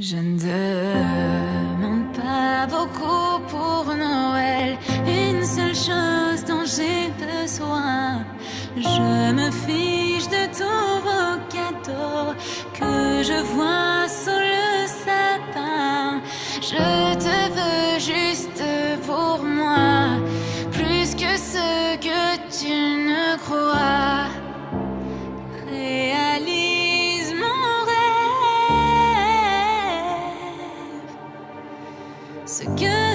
Je ne demande pas beaucoup pour Noël, une seule chose dont j'ai besoin. Je me fiche de tous vos cadeaux que je vois again.